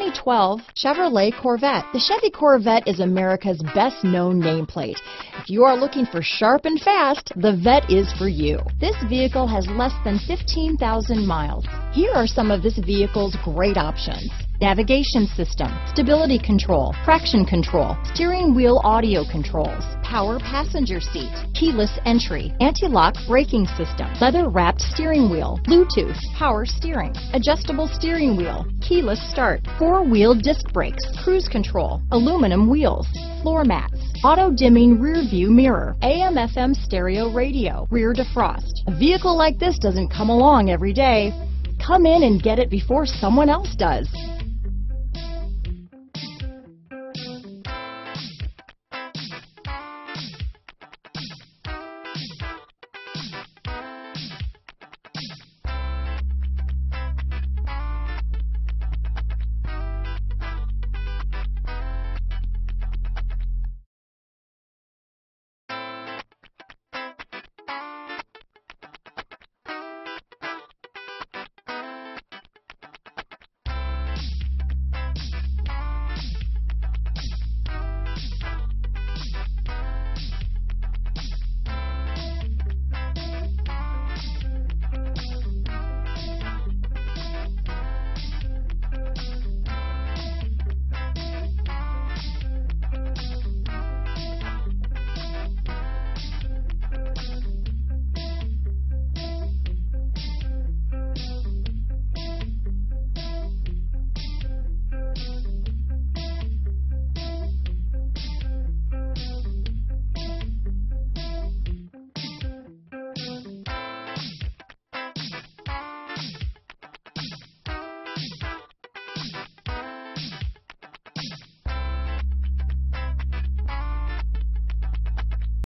2012 Chevrolet Corvette. The Chevy Corvette is America's best known nameplate. If you are looking for sharp and fast, the Vette is for you. This vehicle has less than 15,000 miles. Here are some of this vehicle's great options navigation system, stability control, traction control, steering wheel audio controls, power passenger seat, keyless entry, anti-lock braking system, leather wrapped steering wheel, Bluetooth, power steering, adjustable steering wheel, keyless start, four wheel disc brakes, cruise control, aluminum wheels, floor mats, auto dimming rear view mirror, AM FM stereo radio, rear defrost. A vehicle like this doesn't come along every day. Come in and get it before someone else does.